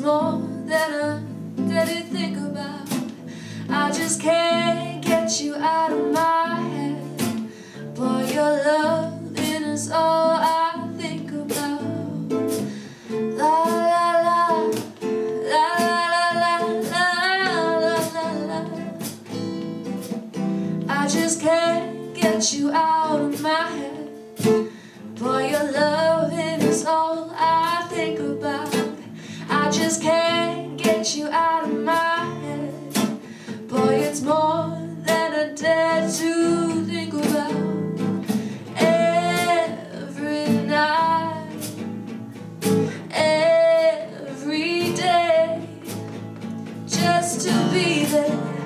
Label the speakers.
Speaker 1: more than a daily think about. I just can't get you out of my head. Boy, your loving is all I think about. La la la, la la la la la la la. I just can't get you out of my head. just can't get you out of my head. Boy, it's more than I dare to think about. Every night, every day, just to be there.